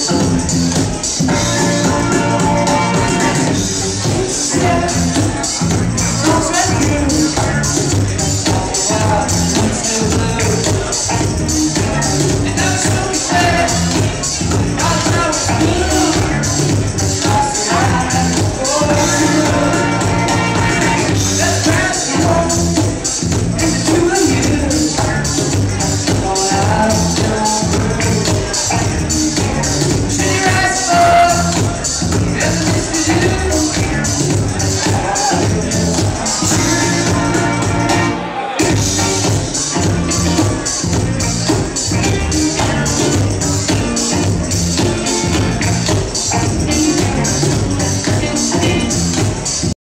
side. you